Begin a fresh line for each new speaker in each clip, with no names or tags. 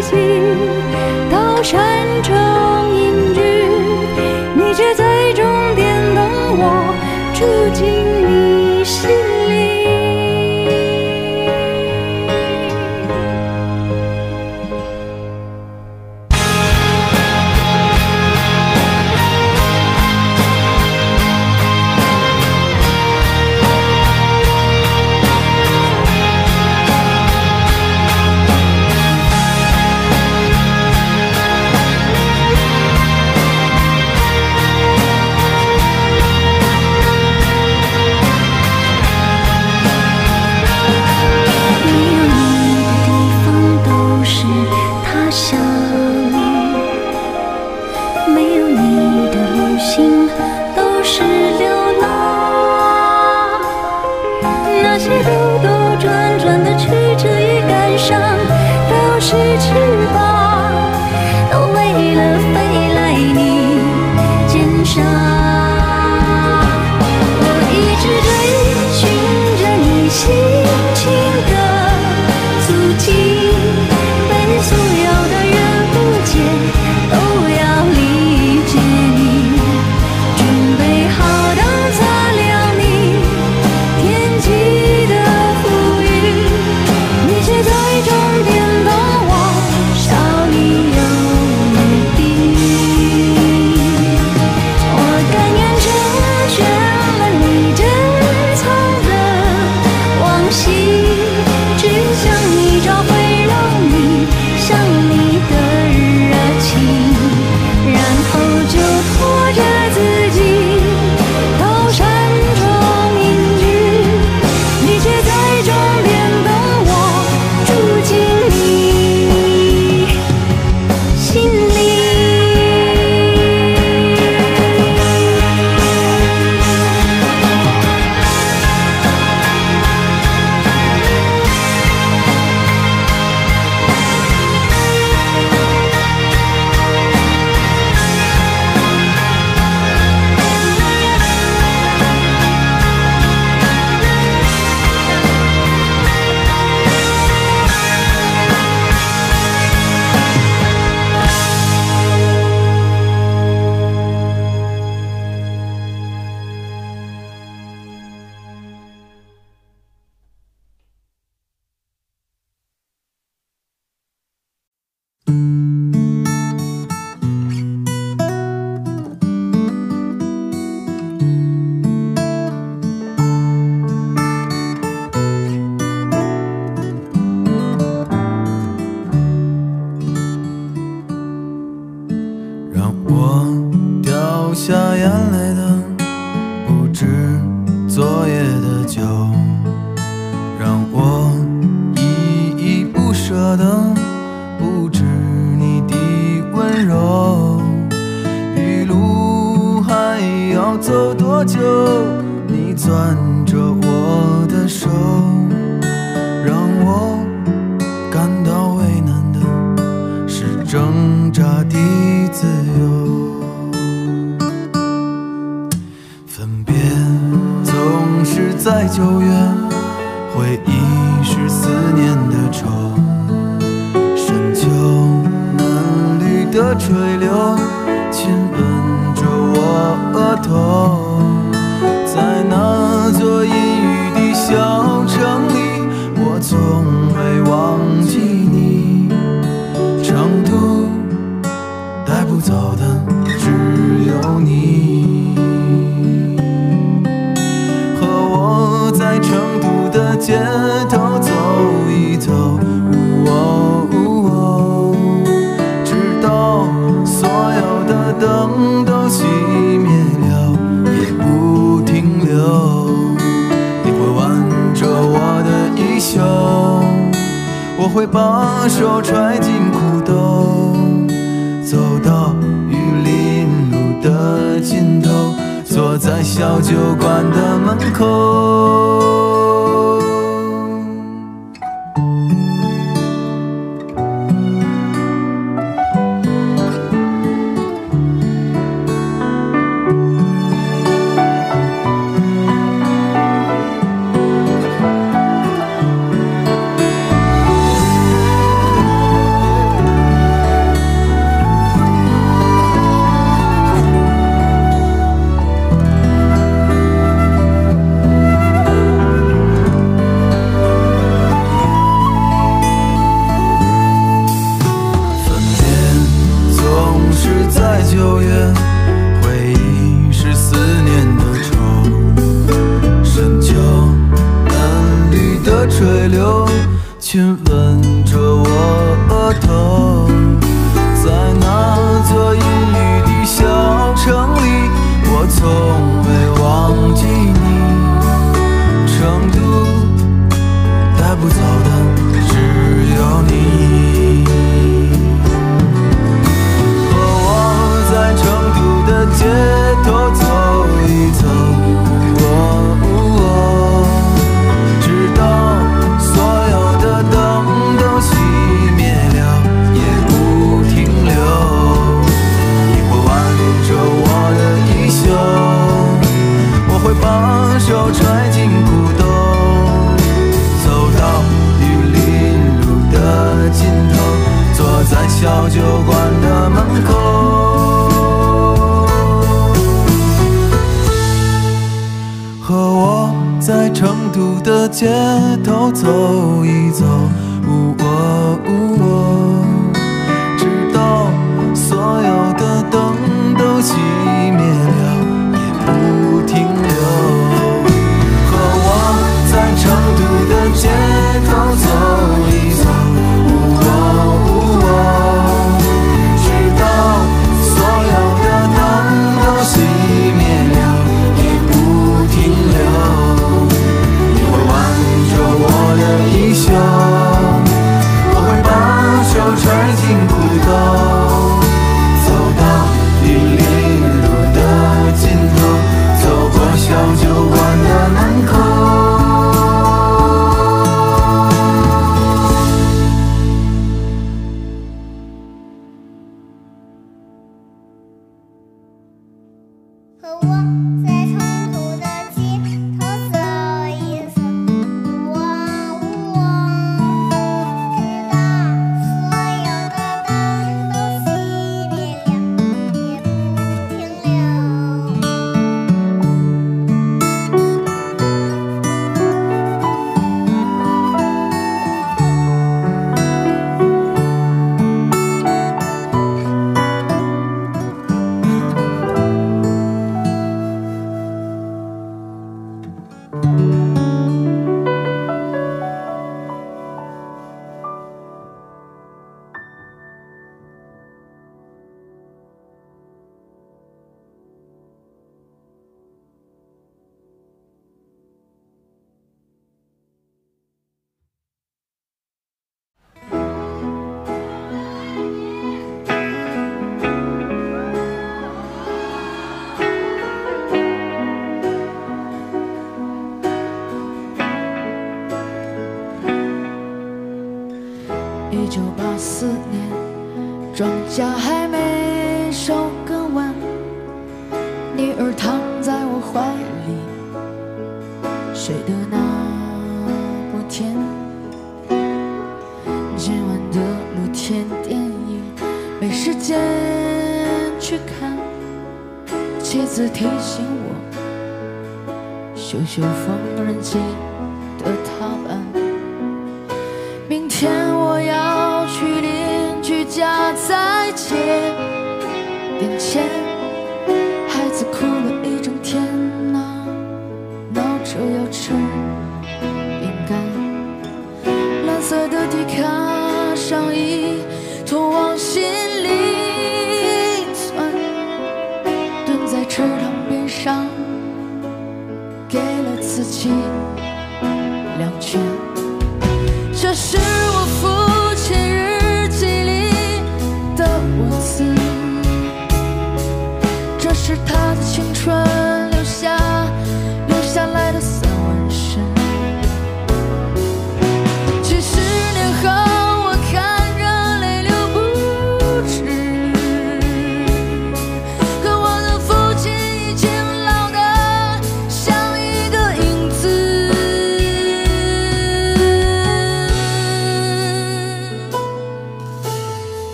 自己
流，亲吻着我额头。街头走一走，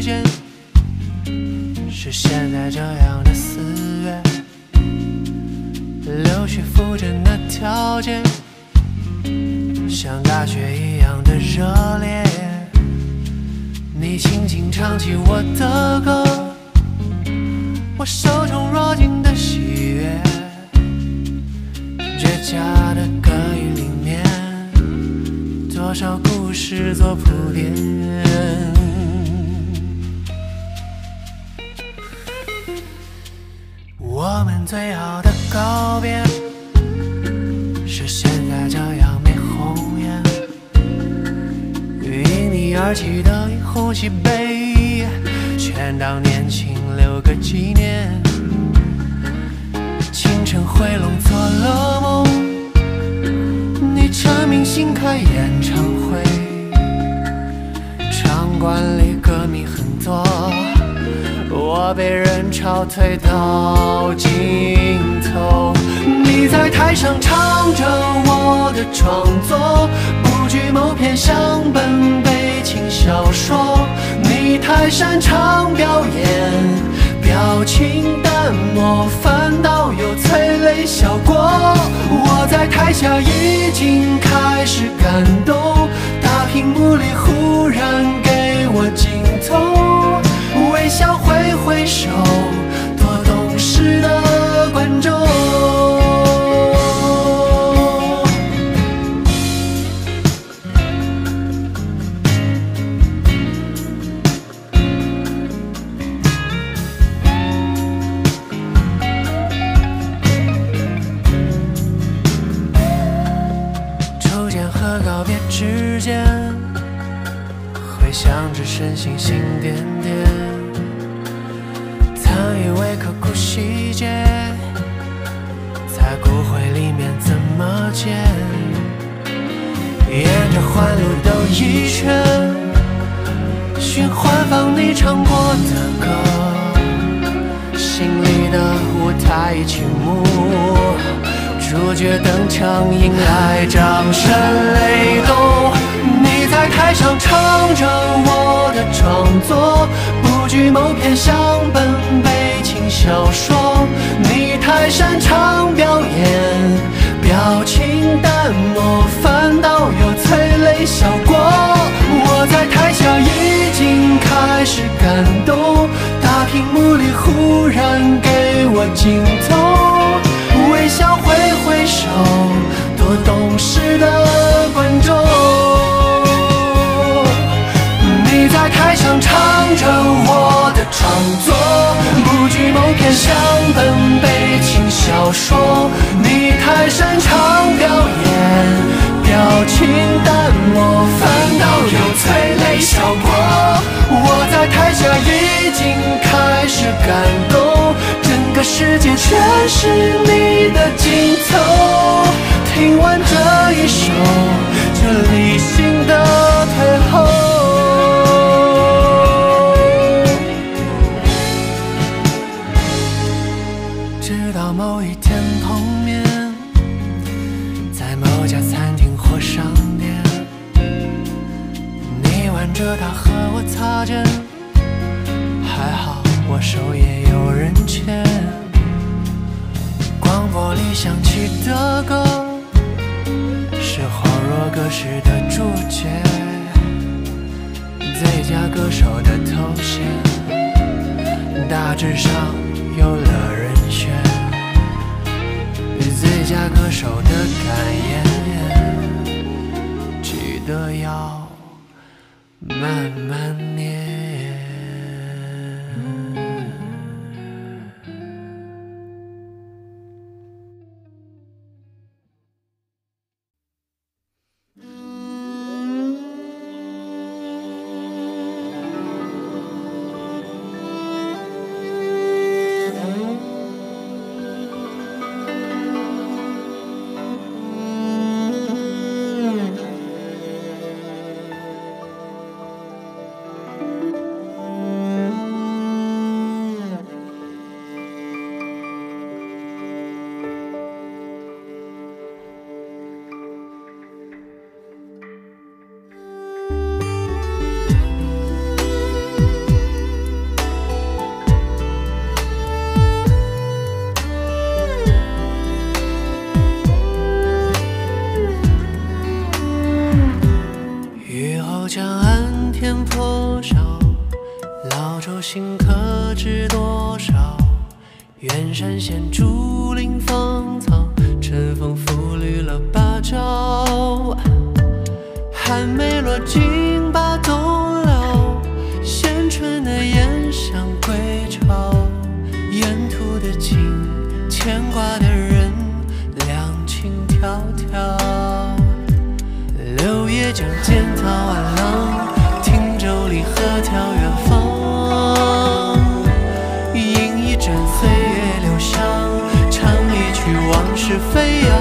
见，是现在这样的四月，流水浮沉的条街，像大雪一样的热烈。你轻轻唱起我的歌，我手中若惊的喜悦，倔强的歌语里面。多少故事做铺垫。我们最好的告别，是现在这样没红颜。因你而起的一壶喜杯，全当年轻留个纪念。清晨回笼做了梦。你成名新开演唱会，场馆里歌迷很多，我被人潮推到尽头。你在台上唱着我的创作，不惧某篇乡本悲情小说。你太擅长表演，表情淡漠，反倒有催泪效果。我在台下已经开始感动，大屏幕里忽然给我镜头，微笑挥挥手，多懂事的观众。初见和告别之间，回想只剩星星点细节，在骨灰里面怎么捡？沿着环路兜一圈，循环放你唱过的歌，心里的舞台曲目。主角登场，迎来掌声雷动。你在台上唱着我的创作，不惧某篇乡本悲情小说。你太擅长表演，表情淡漠，反倒有催泪效果。我在台下已经开始感动，大屏幕里忽然给我镜头。微笑挥挥手，多懂事的观众。在台上唱着我的创作，不惧某篇像本悲情小说。你太擅长表演，表情淡漠，反倒有催泪效果。我在台下已经开始感动，整个世界全是你的镜头。听完这一首，就理性的退后。擦肩，还好我手也有人牵。广播里响起的歌，是恍若隔世的主角，最佳歌手的头衔，大致上有了人选。最佳歌手的感言，记得要慢慢念。浪晚浪听舟离合眺远方饮一盏岁月留香唱一曲往事飞扬。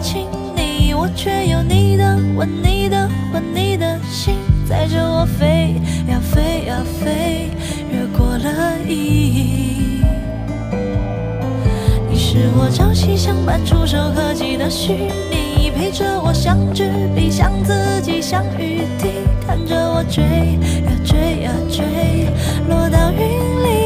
亲你，我却有你的吻，你的魂，你的心载着我飞呀飞呀飞，越过了意义。你是我朝夕相伴、触手可及的虚拟，陪着我像纸笔，像自己，像雨滴，看着我坠呀坠呀坠，落到云里。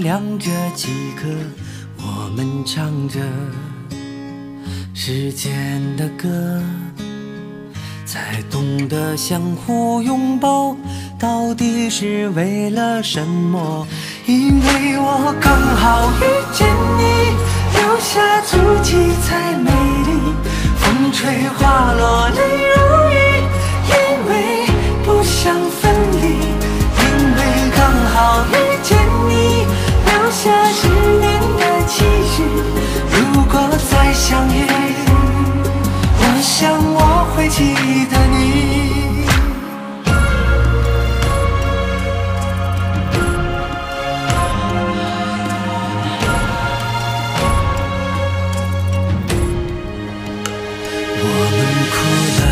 亮着几颗，我们唱着时间的歌，才懂得相互拥抱，到底是为了什么？因为我刚好遇见你，留下足迹才美丽。风吹花落泪如雨，下十年的期许。如果再相遇，我想我会记得你。我们哭了，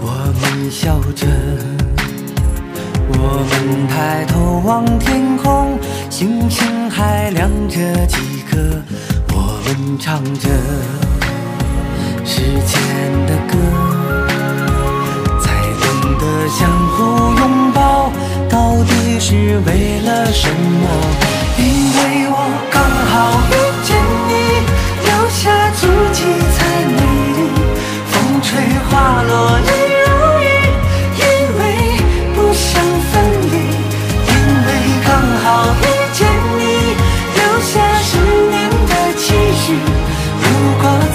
我们笑着，我们抬头望天空，星星还亮着几颗，我们唱着时间的歌，才懂得相互拥抱，到底是为了什么？因为我刚好遇见你，留下足迹才美丽。风吹花落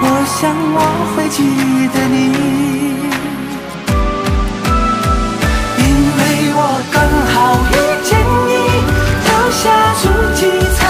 我想我会记得你。因为我刚好遇见你留下足迹才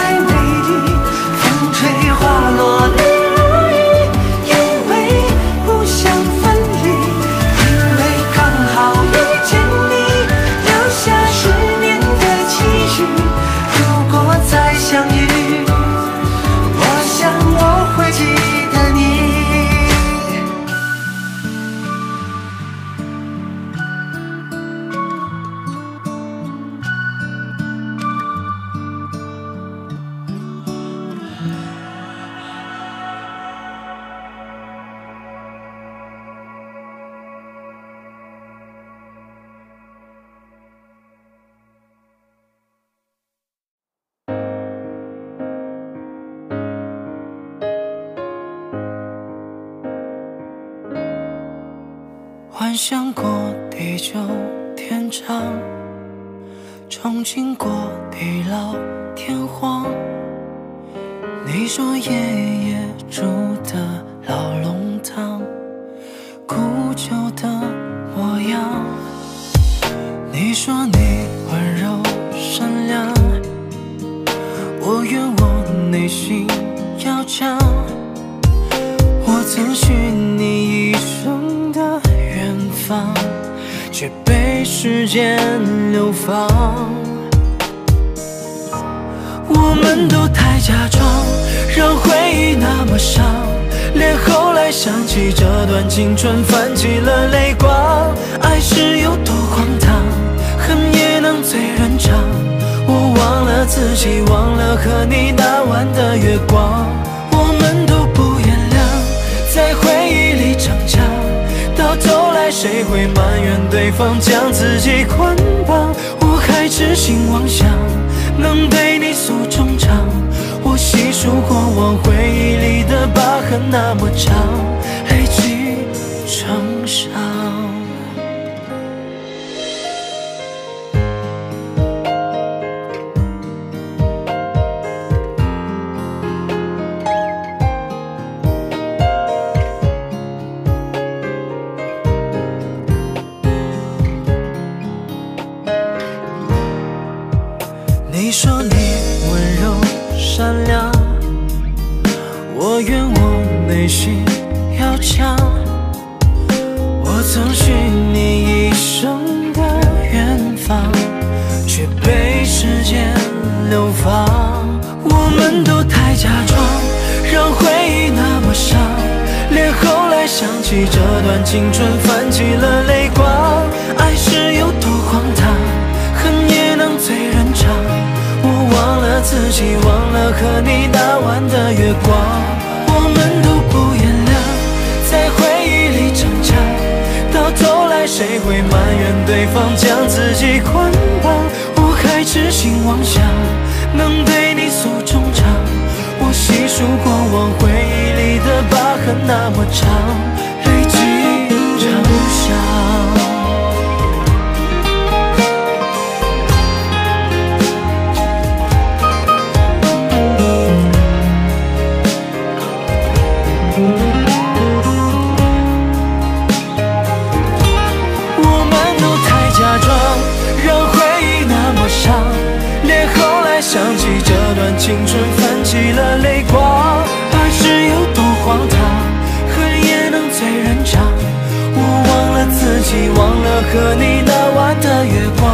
和你那晚的月光，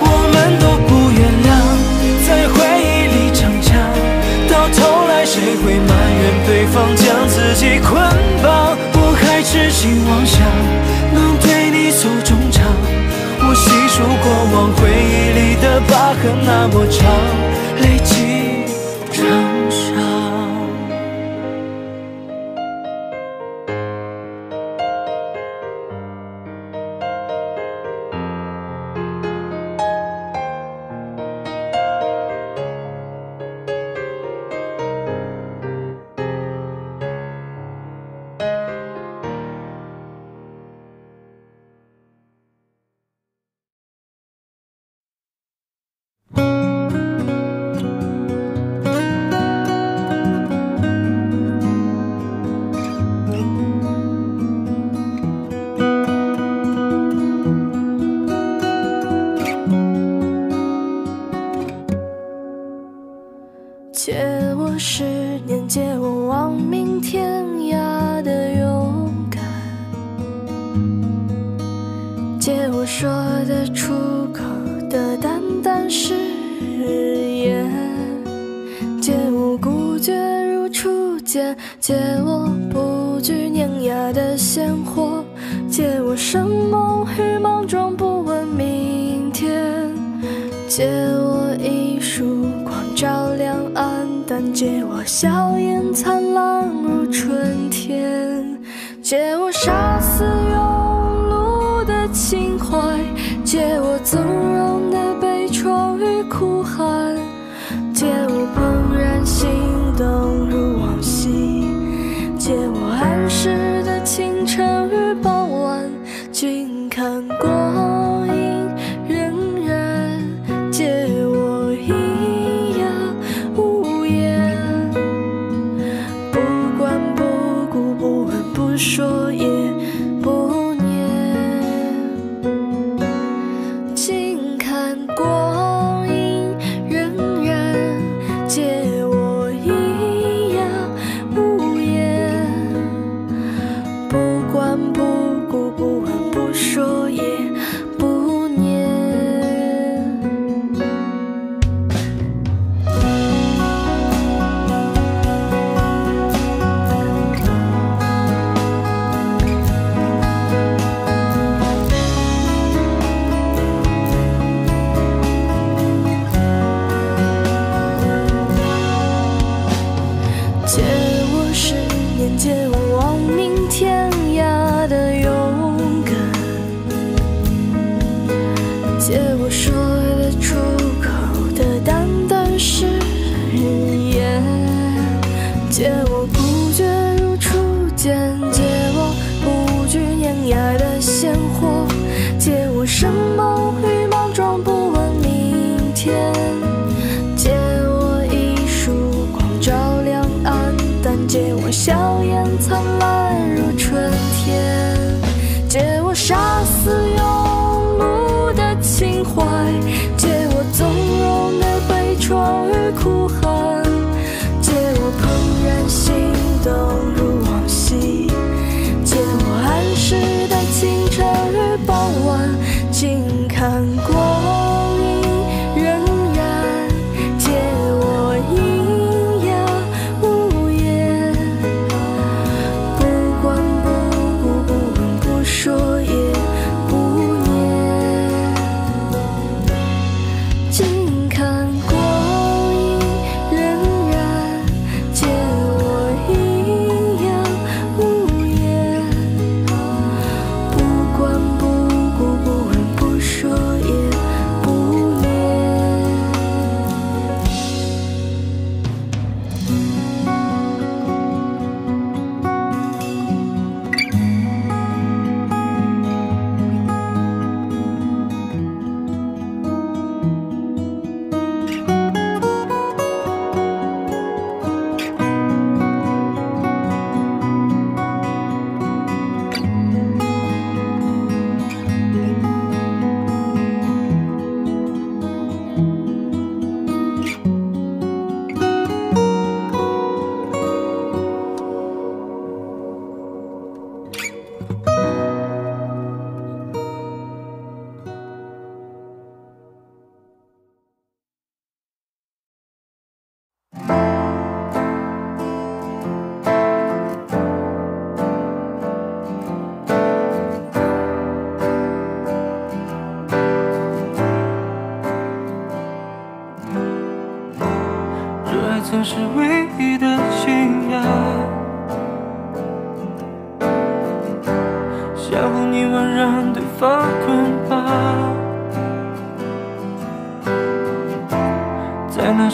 我们都不原谅，在回忆里逞强，到头来谁会埋怨对方将自己捆绑，我还痴心妄想能对你诉衷肠，我细数过往回忆里的疤痕那么长，泪。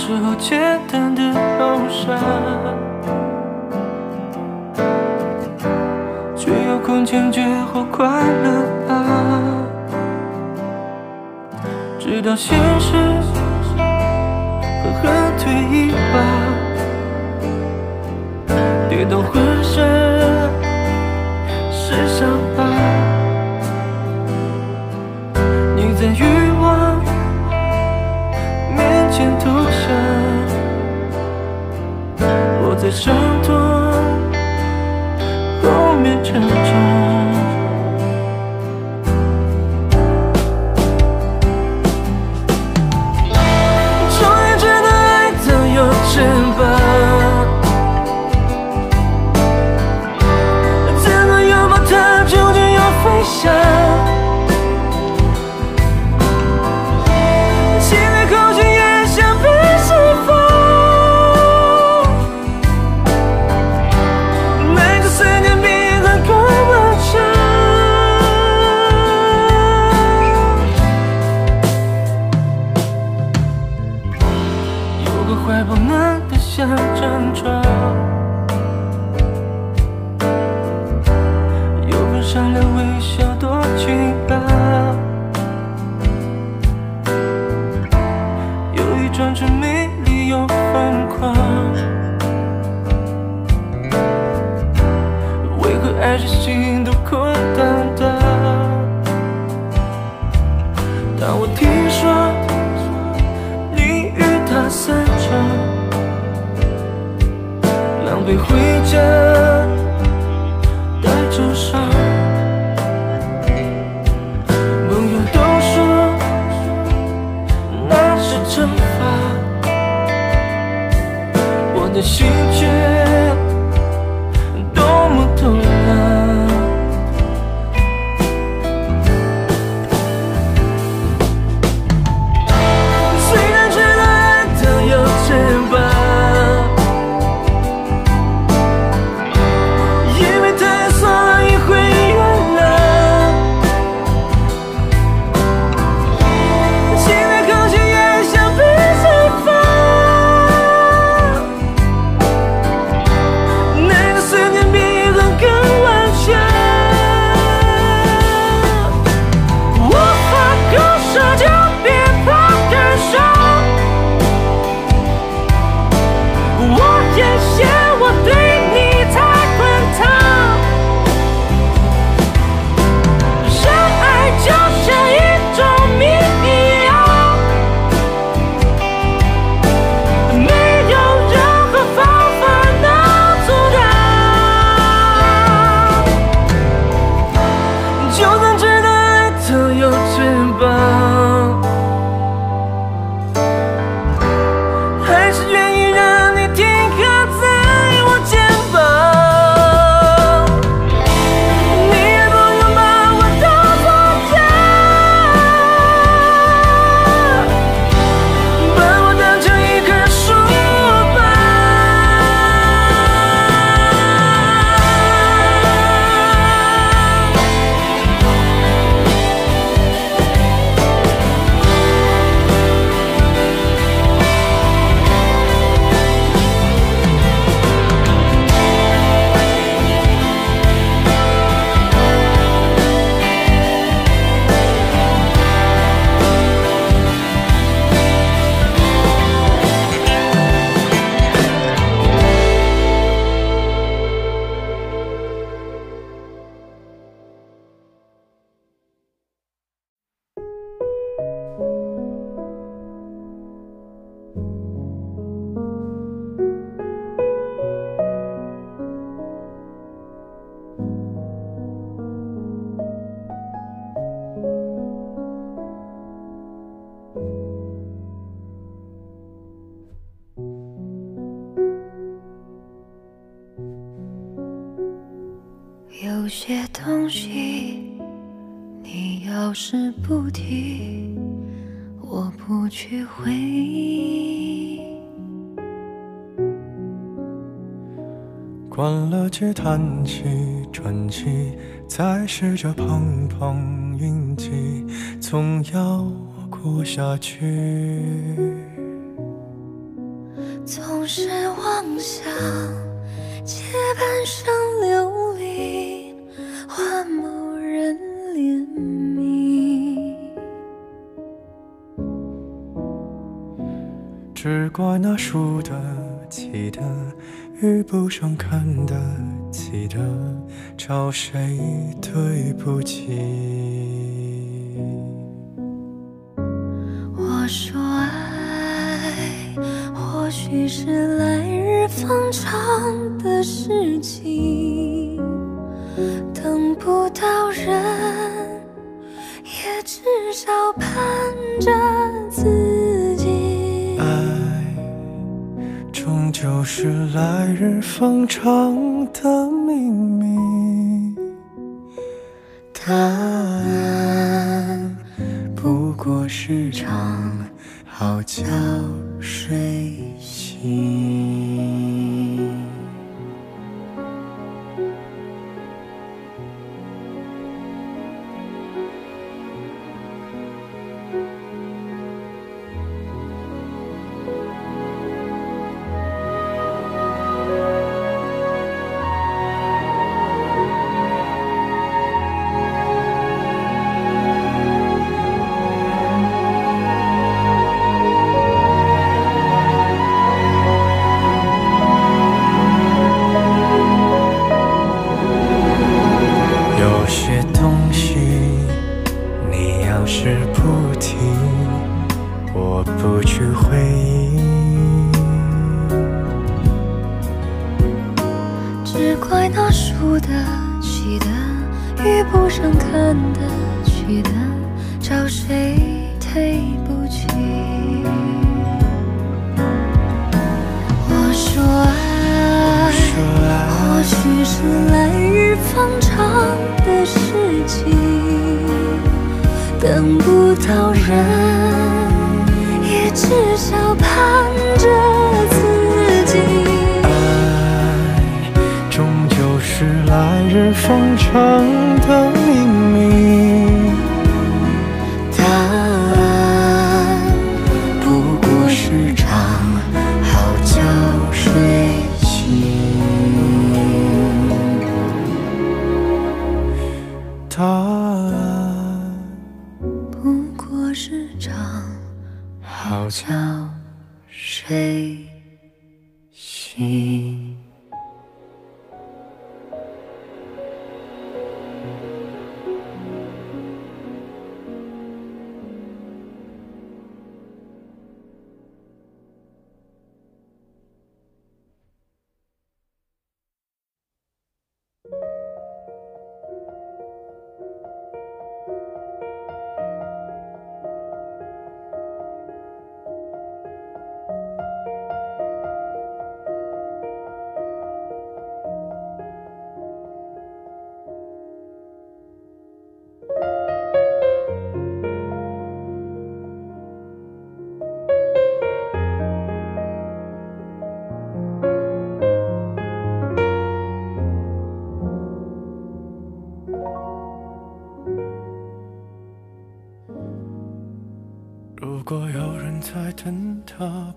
时候简单的好傻却又空前绝后快乐啊。直到现实狠狠推一把
下去。
总是妄想借半生流离换某人怜悯。
只怪那输得起的遇不上看得起的找谁对不起？
于是来日方长的事情等不到人也至少盼着自己
爱终究是来日方长的秘密答案不过是场好
觉睡。
心。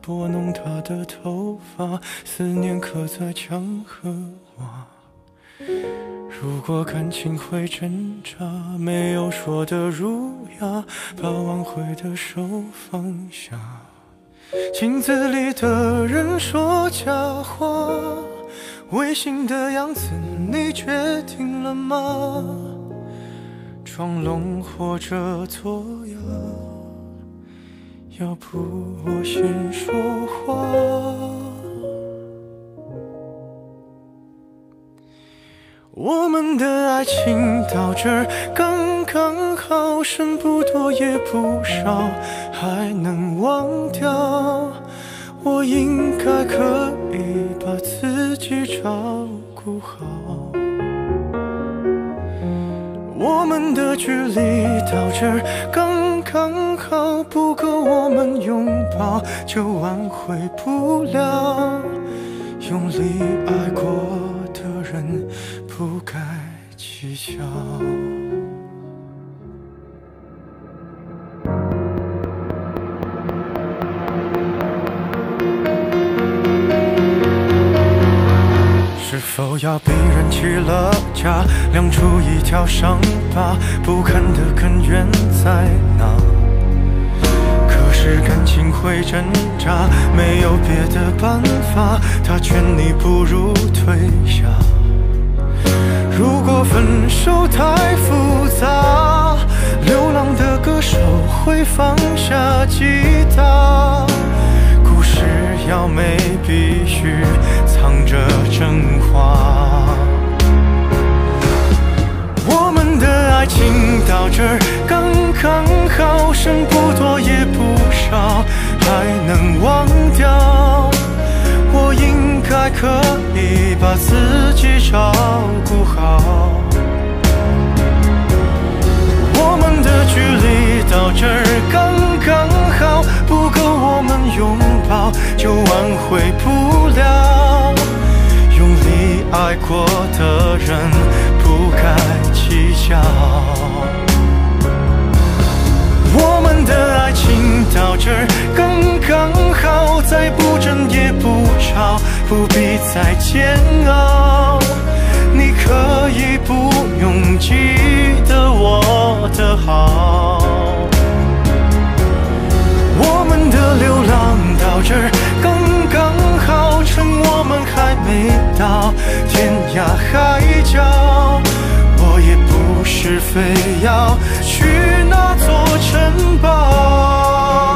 拨弄他的头发，思念刻在墙和瓦。如果感情会挣扎，没有说的儒雅，把挽回的手放下。镜子里的人说假话，违心的样子你决定了吗？装聋或者作哑。要不我先说话。我们的爱情到这儿刚刚好，剩不多也不少，还能忘掉。我应该可以把自己照顾好。我们的距离到这儿刚刚好，不够我们拥抱，就挽回不了。用力爱过的人，不该计较。否要逼人起了家，亮出一条伤疤？不堪的根源在哪？可是感情会挣扎，没有别的办法，他劝你不如退下。如果分手太复杂，流浪的歌手会放下吉他。故事要美，必须藏着真就挽回不了。用力爱过的人，不该计较。我们的爱情到这刚刚好，再不争也不吵，不必再煎熬。你可以不用记得我的好。的流浪到这刚刚好趁我们还没到天涯海角我也不是非要去那座城堡。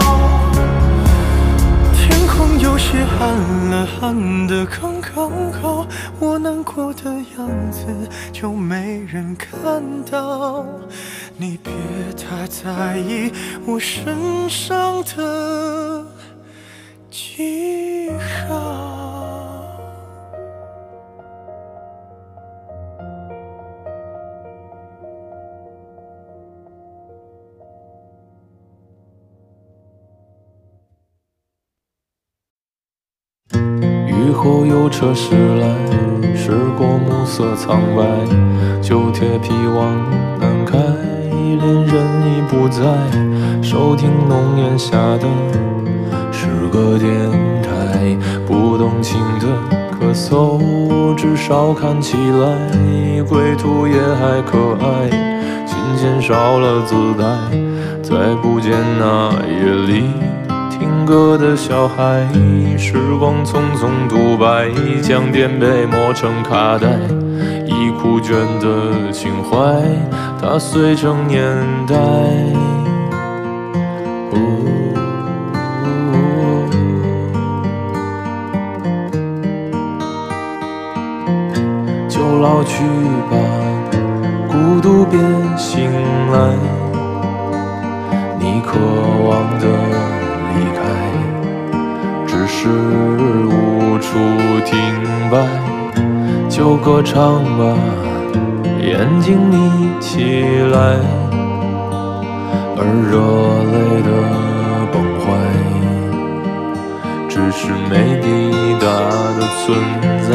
天空有些暗了暗的刚刚好
我难过的样子就没人看到。你别太在意我身上的记号。雨后有车驶来，驶过暮色苍白，旧铁皮往南开，恋人已不在，收听浓烟下的诗歌电台，不动情的咳嗽，至少看起来归途也还可爱，琴弦少了姿态，再不见那夜里。听歌的小孩，时光匆匆独白，将颠沛磨成卡带，倦的情怀，它碎成年代。就老去吧，孤独别醒来，你渴望的。离开，只是无处停摆，就歌唱吧，眼睛眯起来，而热泪的崩坏，只是没抵达的存在。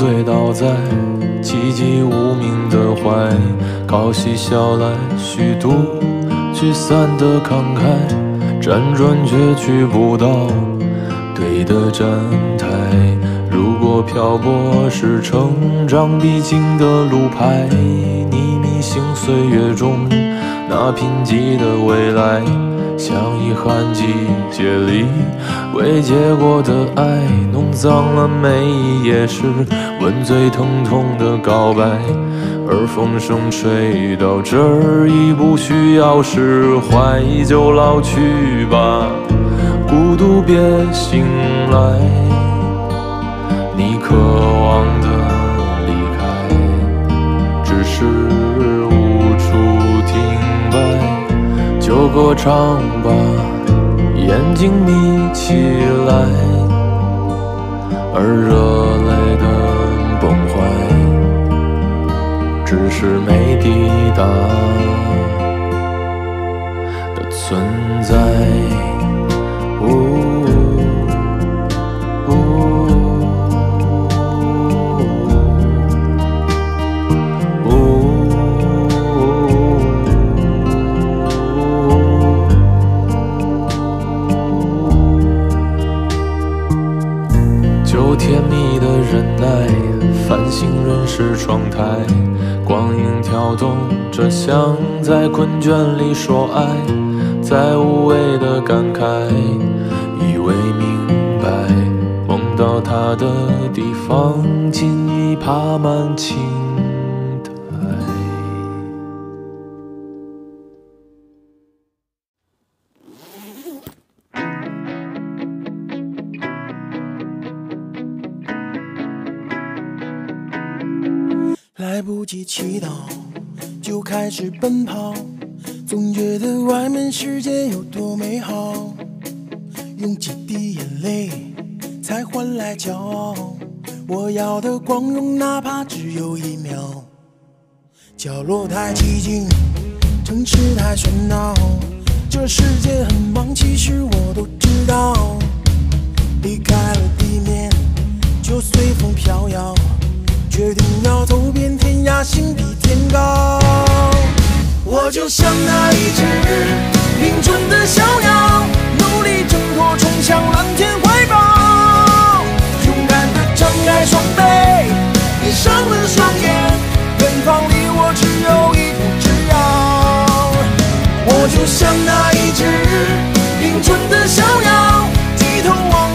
醉倒在寂寂无名的怀，高嬉笑来虚度聚散的慷慨，辗转却去不到对的站台。如果漂泊是成长必经的路牌，你迷信岁月中那贫瘠的未来。像遗憾季节里未结果的爱，弄脏了每一页诗吻最疼痛的告白。而风声吹到这儿，已不需要释怀，就老去吧，孤独别醒来。你渴望的离开，只是无处停摆。就歌唱吧，眼睛眯起来，而热只是没抵达的存在。就甜蜜的忍耐，繁星润湿窗台，光影跳动着，像在困倦里说爱，在无谓的感慨，以为明白，梦到他的地方，尽已爬满青
祈祷，就开始奔跑，总觉得外面世界有多美好。用几滴眼泪才换来骄傲，我要的光荣哪怕只有一秒。角落太寂静，城市太喧闹，这世界很忙，其实我都知道。离开了地面，就随风飘摇。决定要走遍天涯，心比天高。我就像那一只凌春的小鸟，努力挣脱，冲向蓝天怀抱。勇敢地张开双臂，闭上了双眼，远方离我只有一步之遥。我就像那一只凌春的小鸟。低头望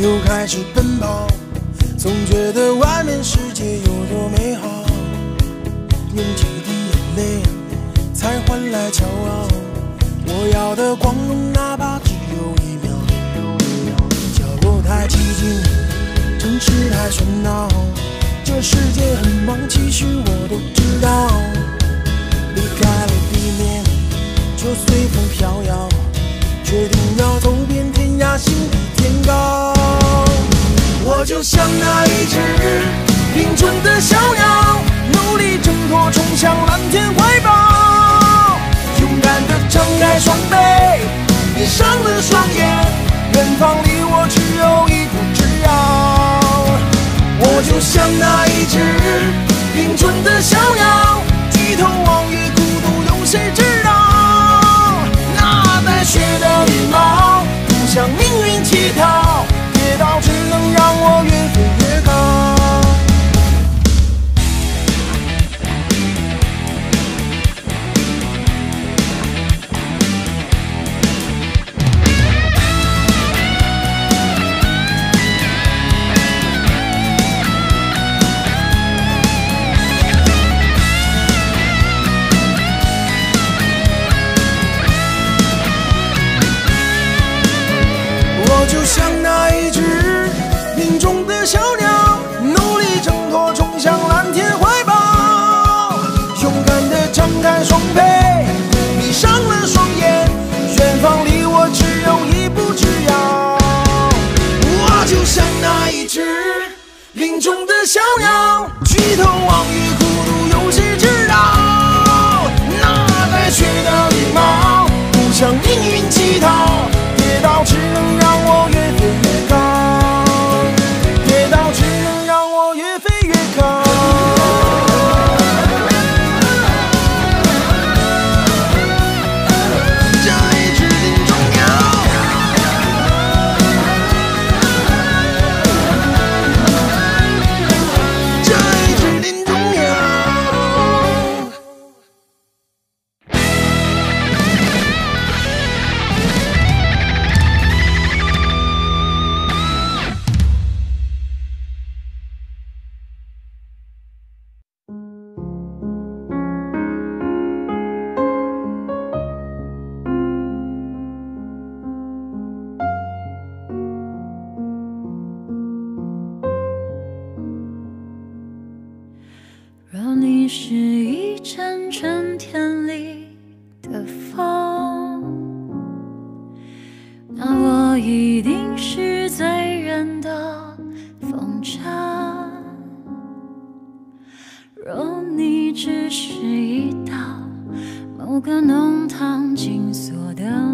就开始奔跑总觉得外面世界有多美好，用几滴眼泪才换来骄傲。我要的光荣，哪怕只有一秒。角落太寂静，城市太喧闹，这世界很忙，其实我都知道。离开了地面，就随风飘摇，决定要走遍天涯，心天高。我就像那一只林中的小鸟，努力挣脱，冲向蓝天怀抱。勇敢地张开双臂，闭上了双眼，远方离我只有一步之遥。我就像那一只林中的小鸟，低头望乞讨，跌倒只能让我越飞越高。像那一只林中的小鸟，举头望月，的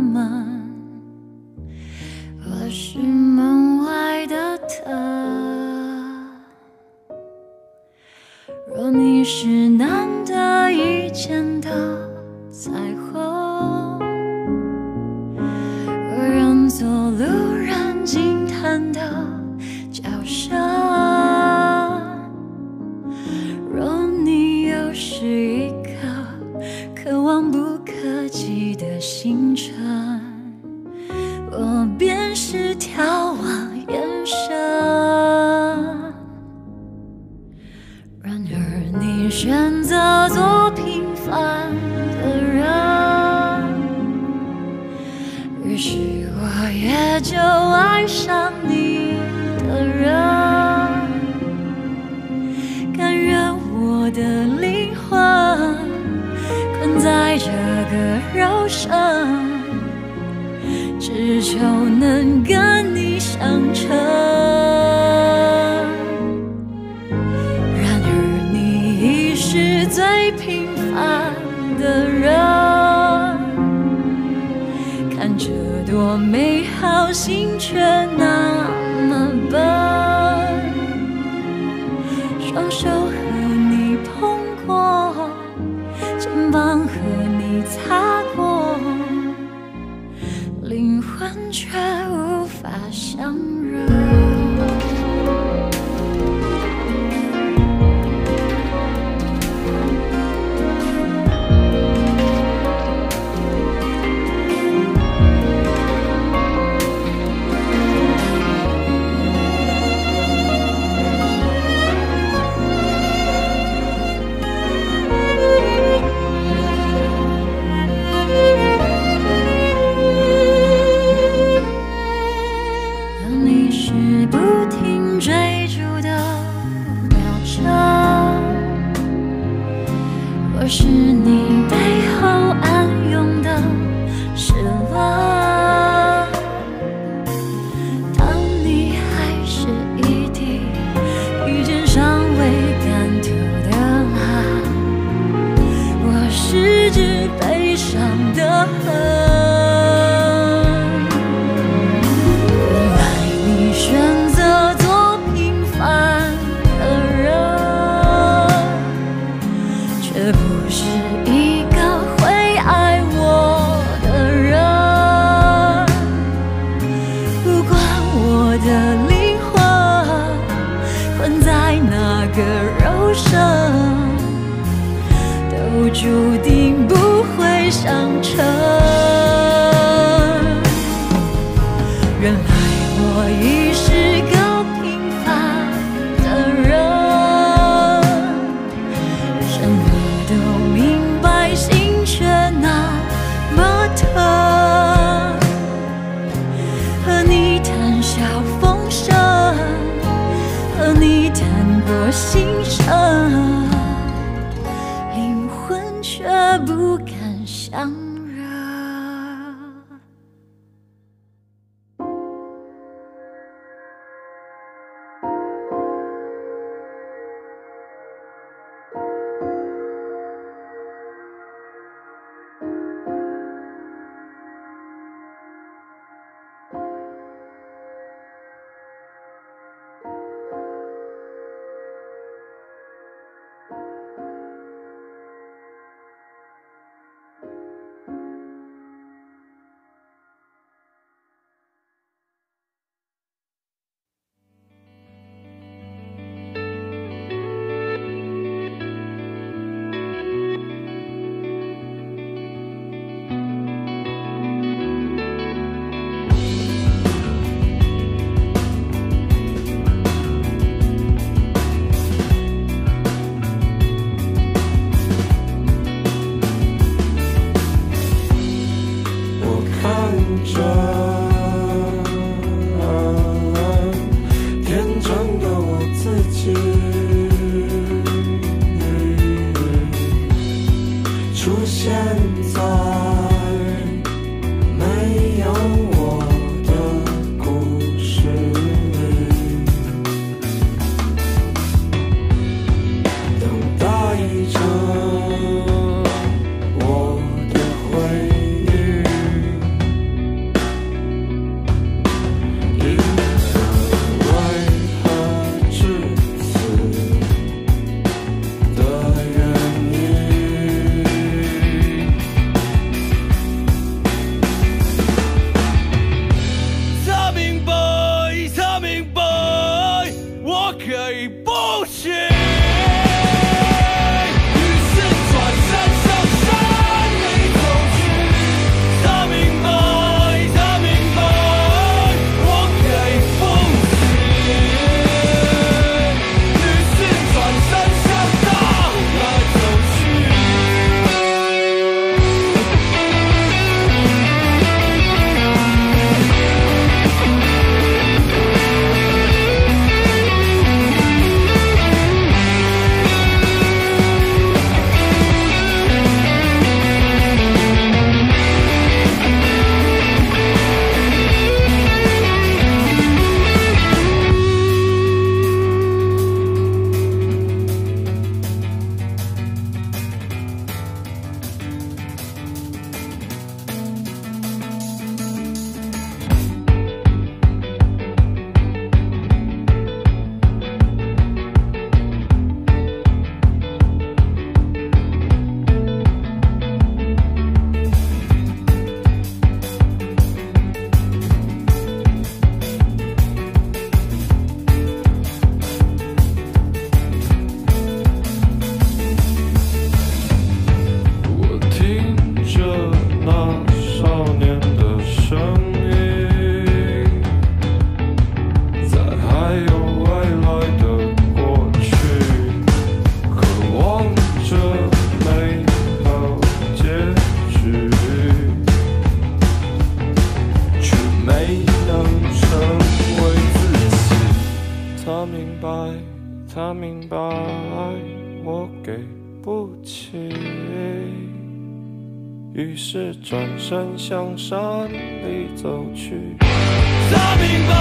转身向山里走去。他明白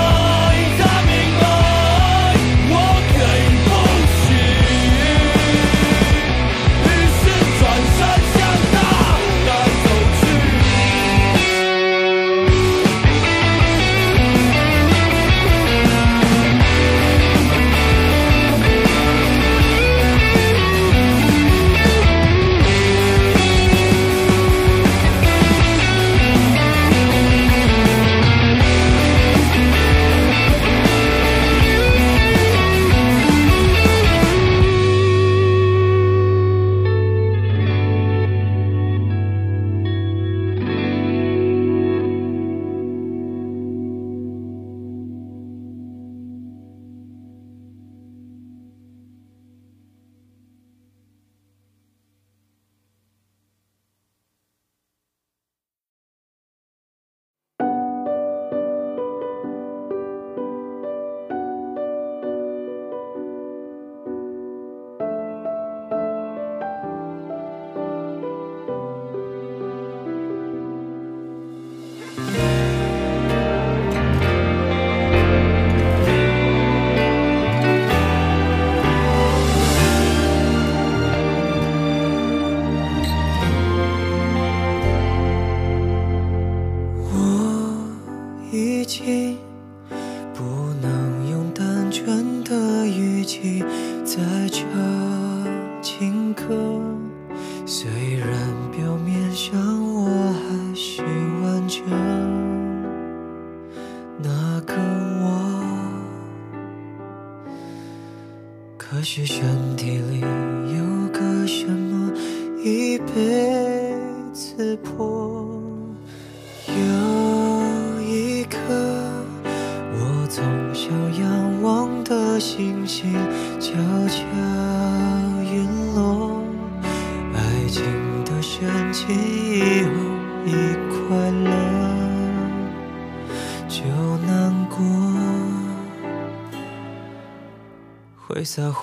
他明白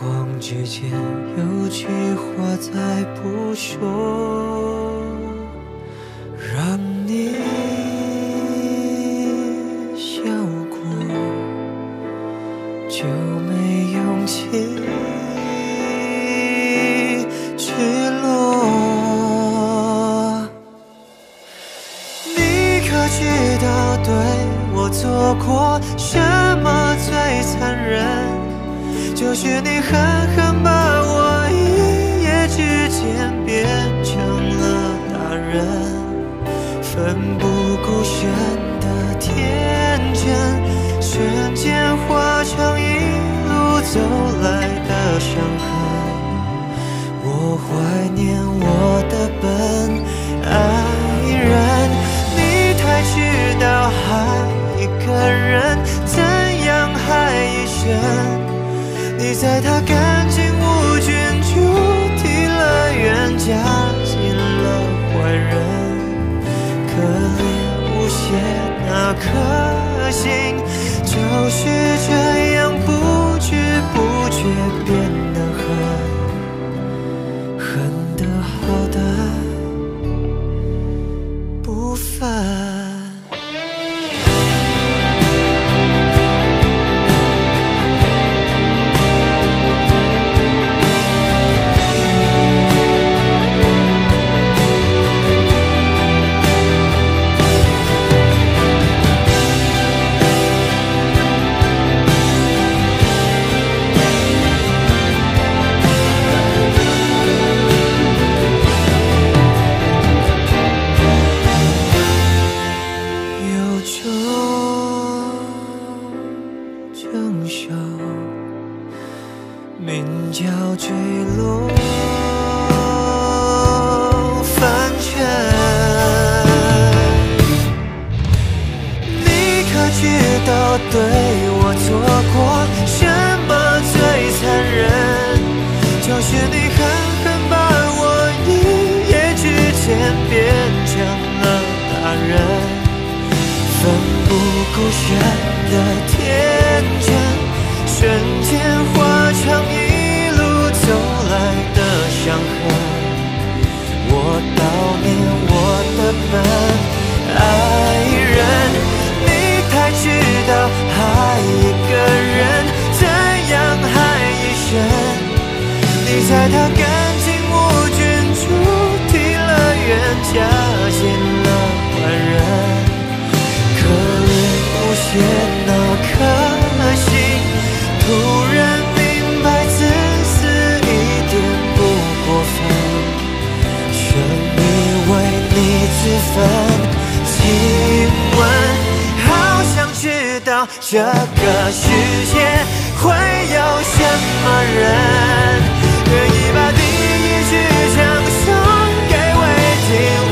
光之间有句话在不在他感情无捐处提了愿，加薪了换人，可怜不邪那颗心，突然明白自私一点不过分，全力为你自焚，亲吻，好想知道这个世界会有什么人。
seu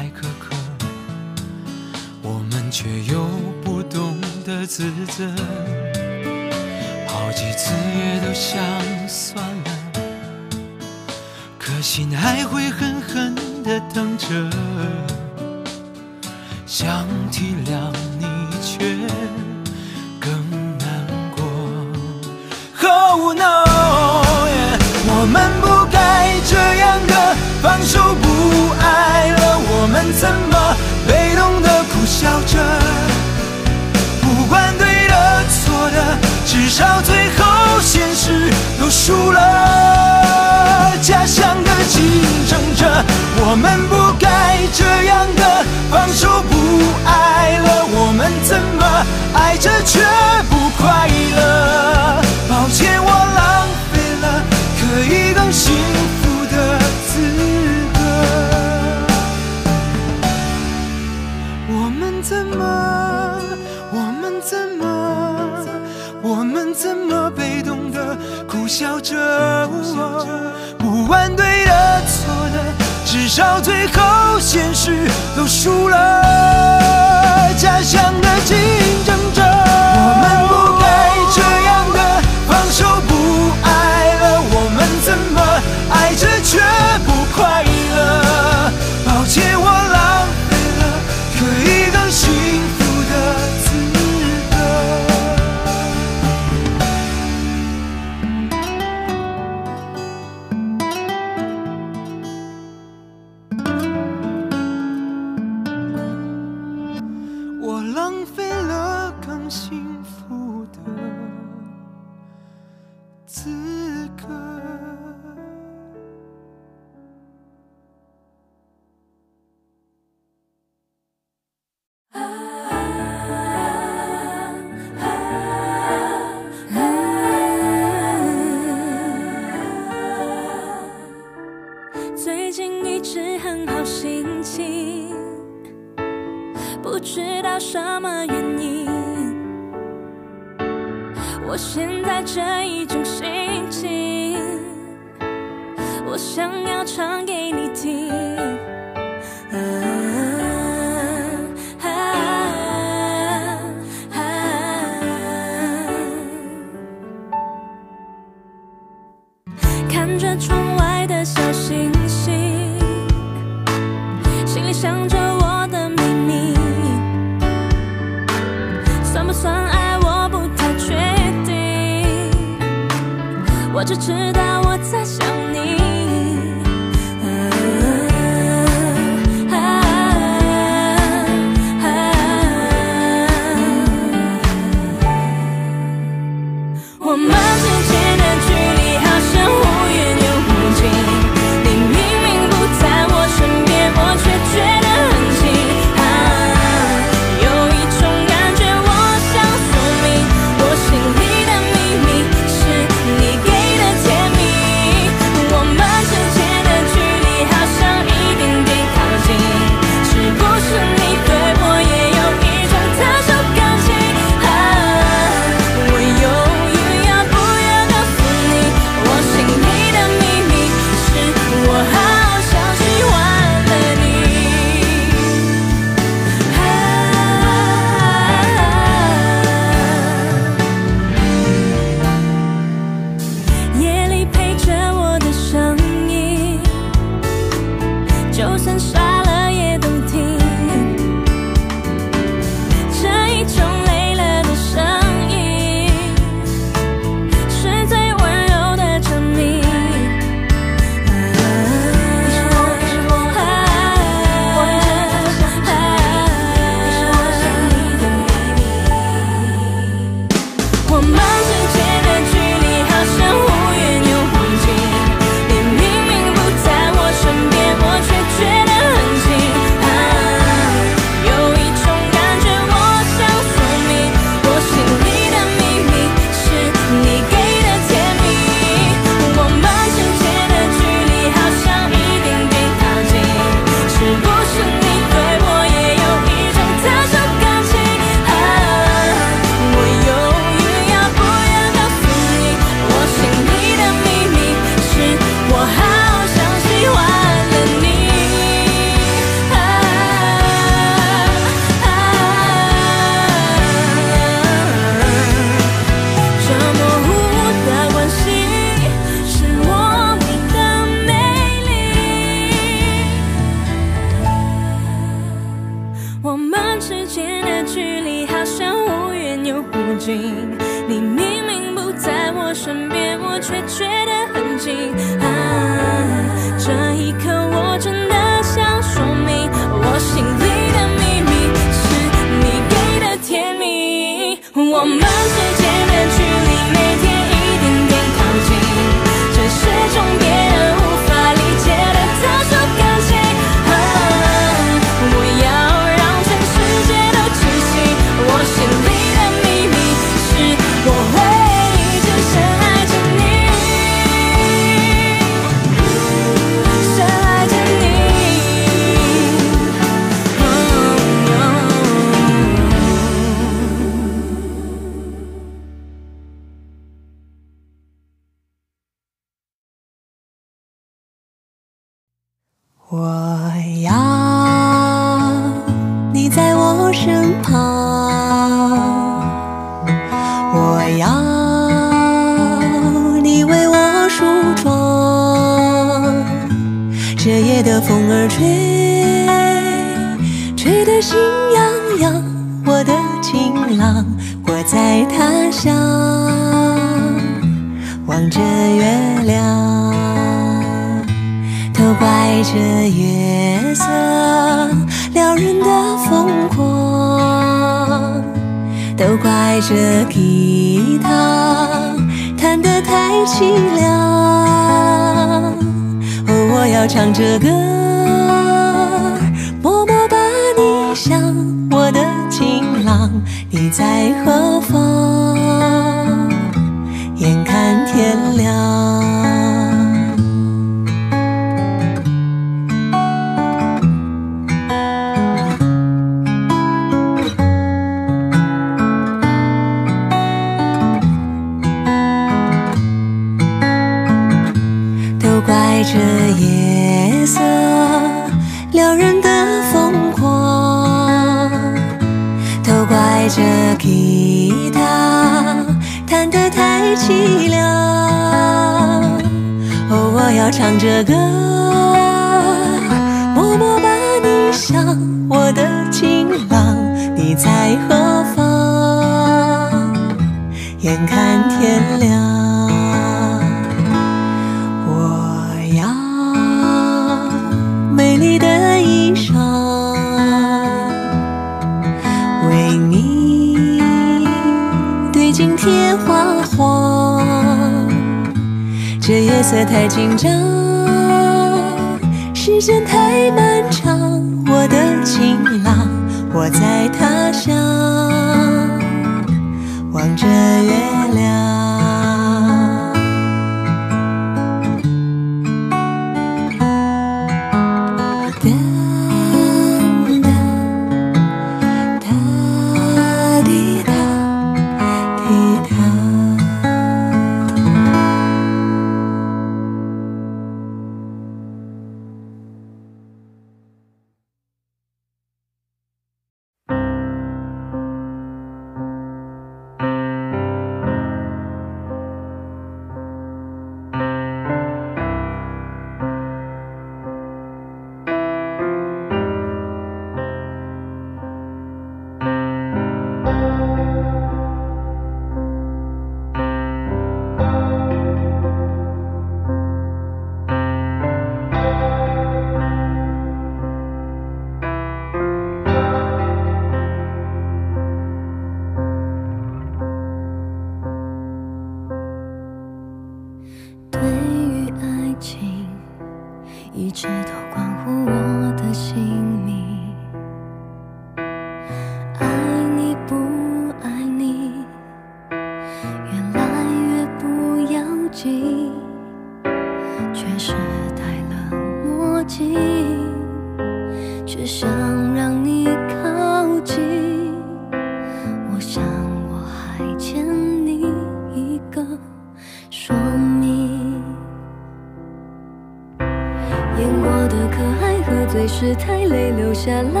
下来，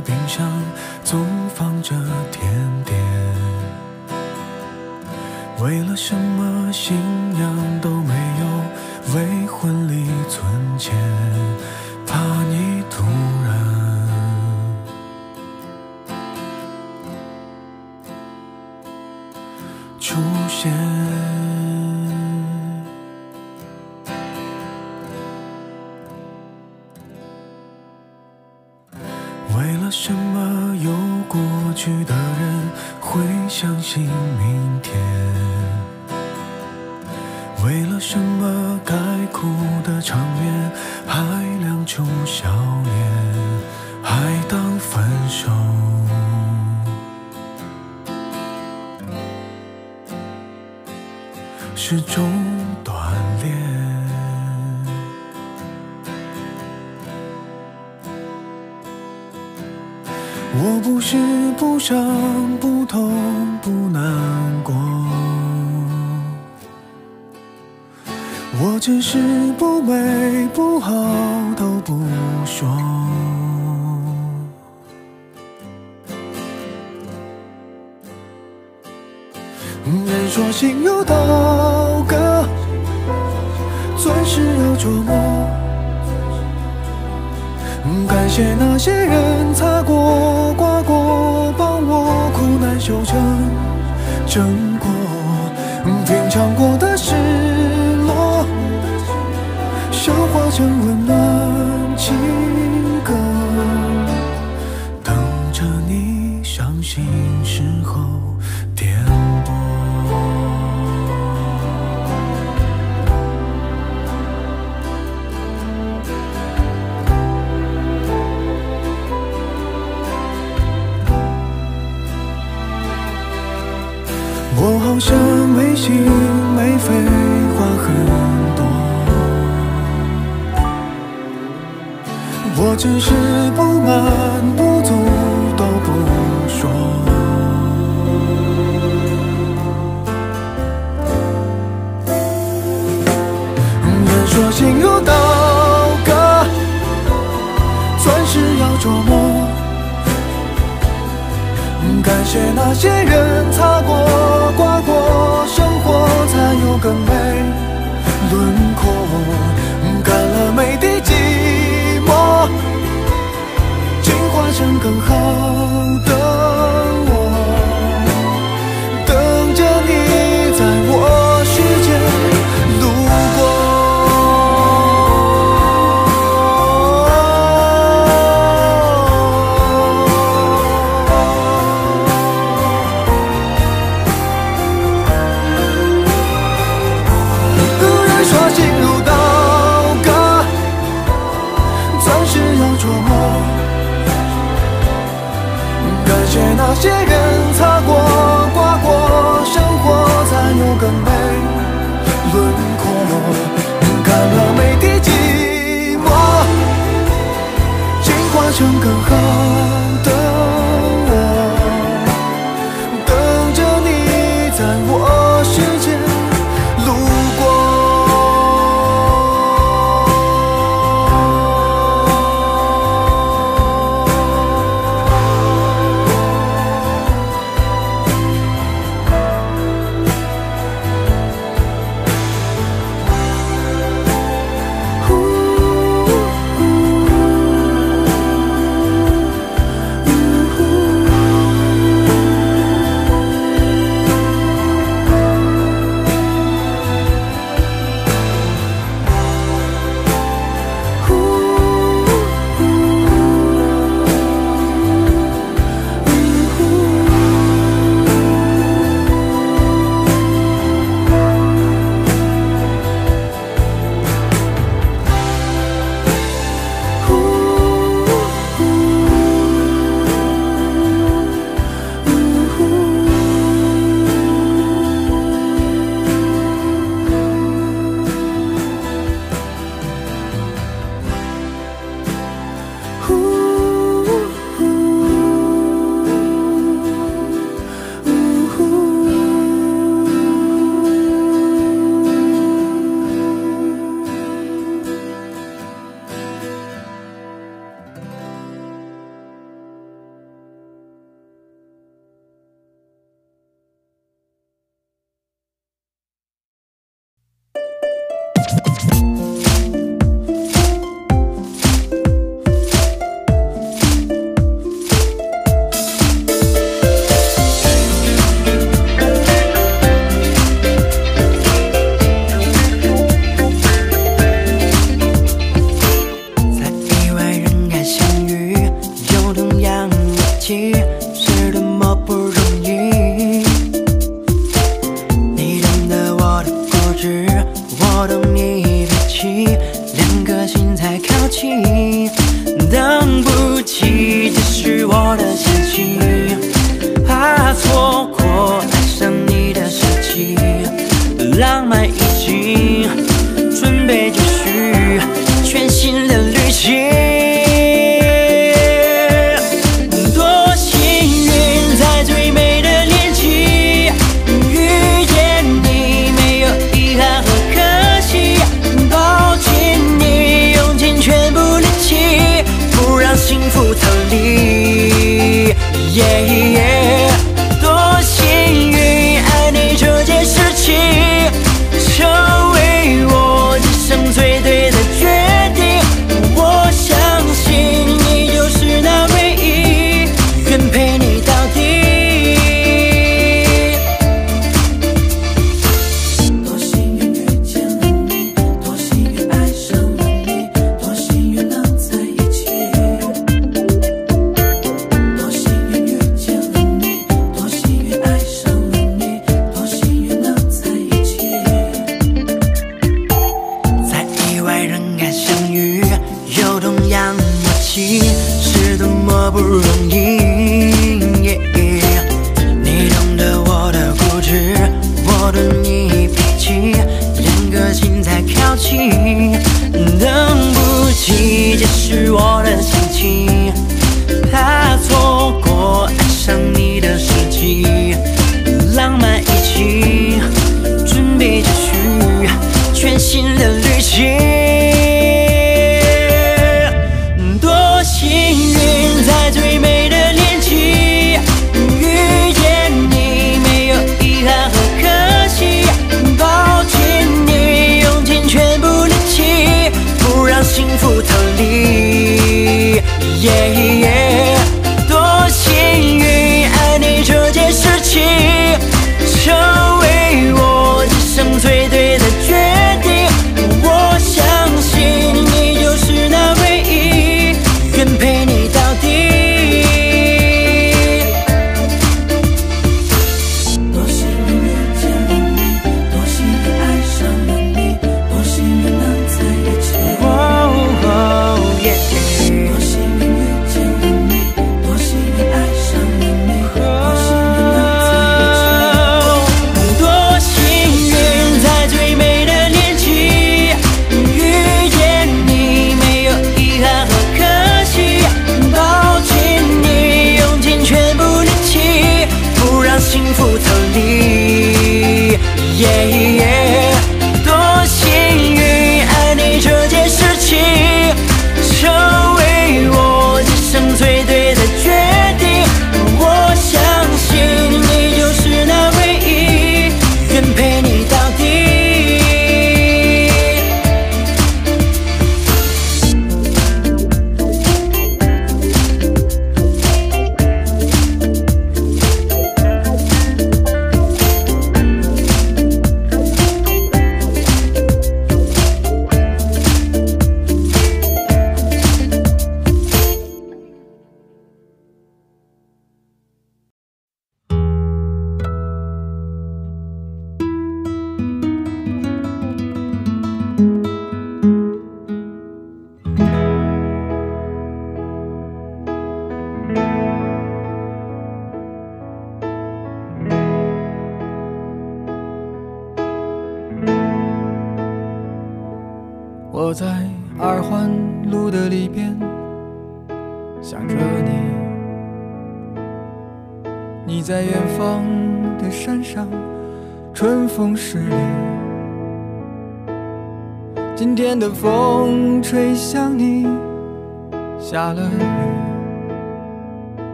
冰箱总放着甜点。为了什么信仰都没有为婚礼存钱怕你突然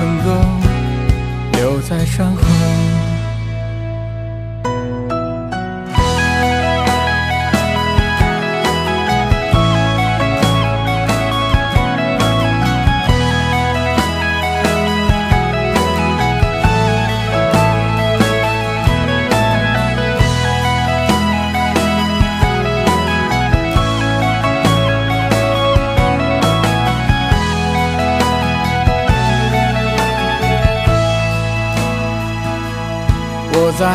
成歌，
留在山河。在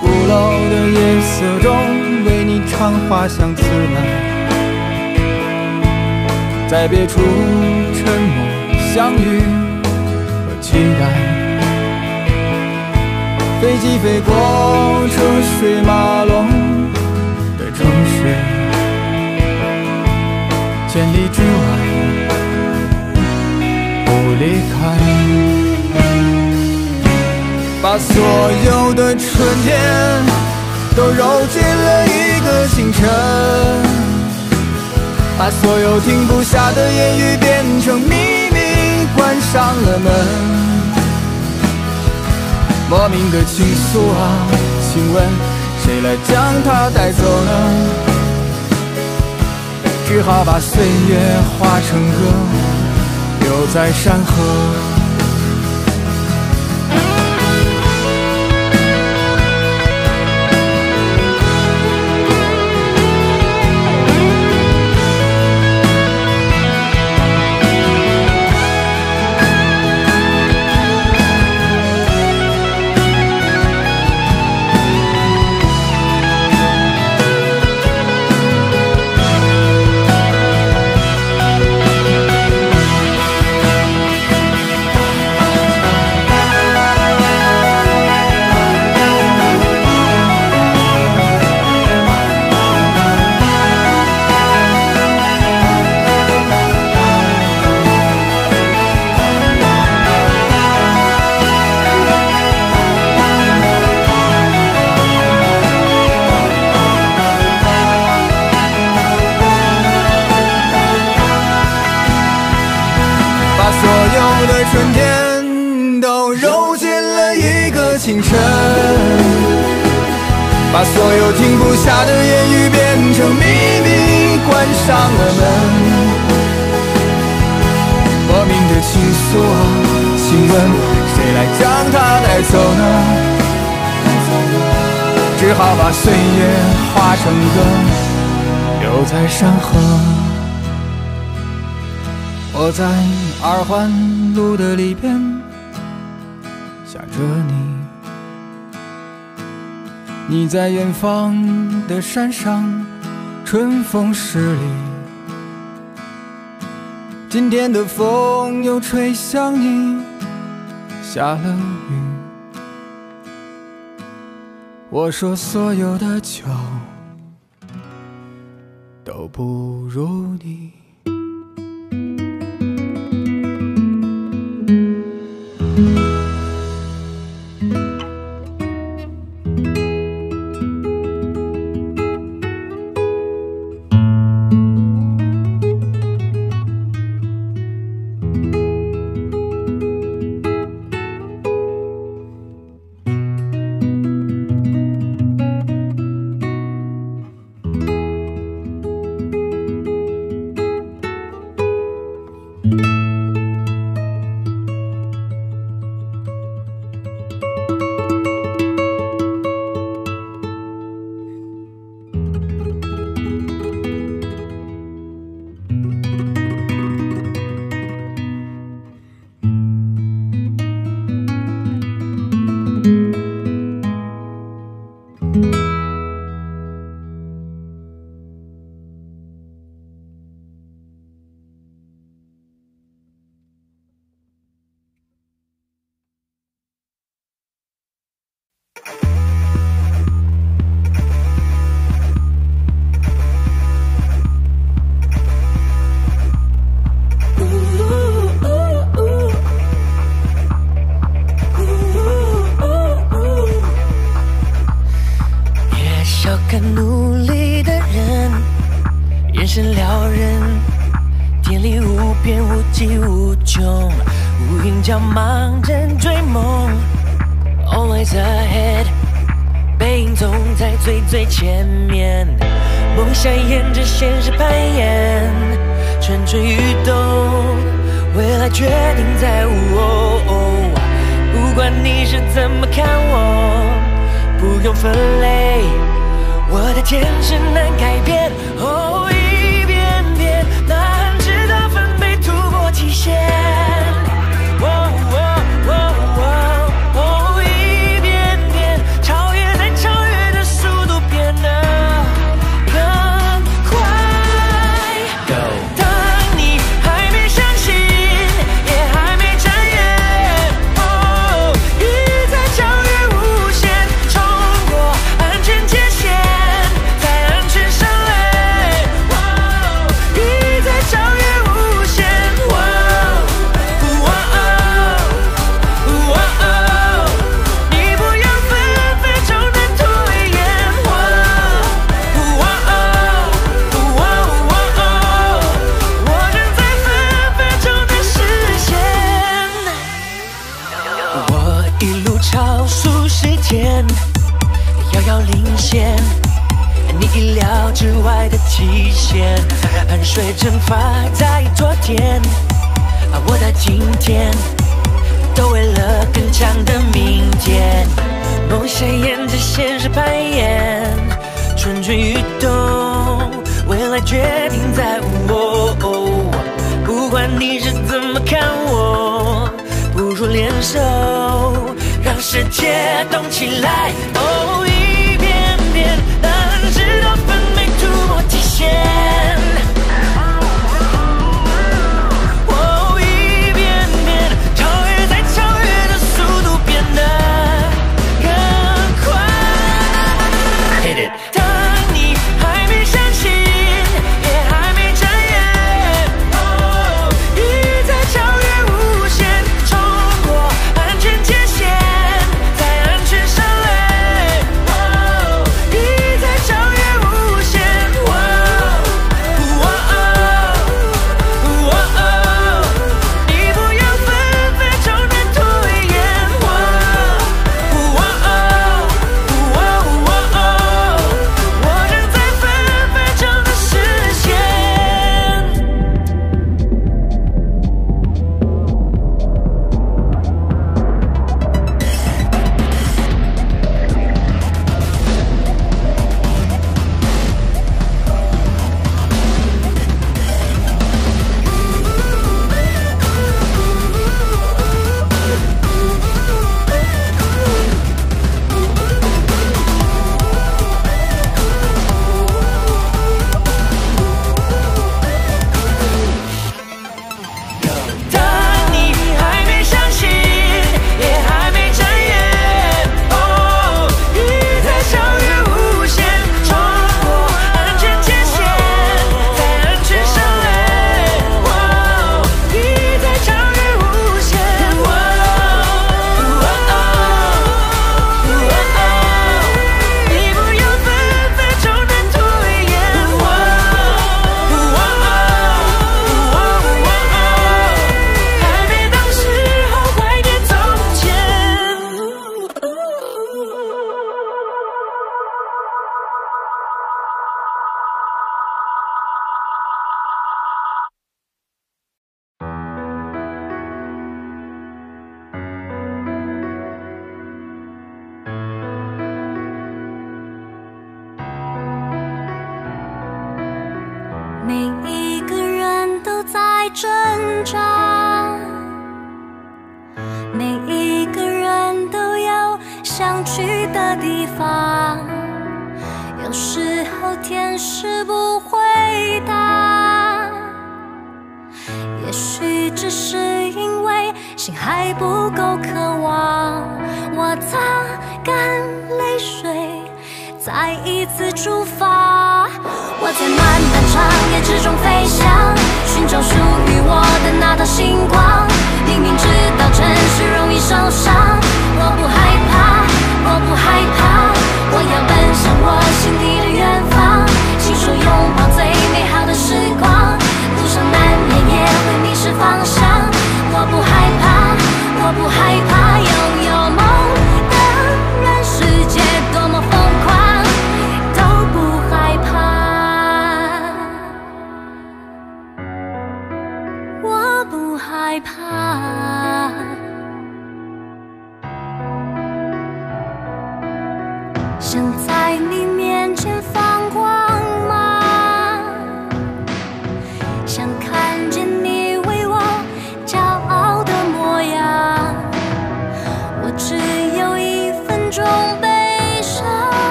鼓楼的夜色中为你唱花香自来，在别处沉默相遇和期待。飞机飞过车水马龙的城市，千里之外不离开。把所有的春天都揉进了一个清晨，把所有停不下的言语变成秘密，关上了门。莫名的情愫啊，请问谁来将它带走呢？只好把岁月化成歌，留在山河。莫名的情愫啊，请问谁来将它带走呢？只好把岁月化成歌，留在山河。我在二环路的里边想着你，你在远方的山上，春风十里。今天的风又吹向你，下了雨。我说所有的酒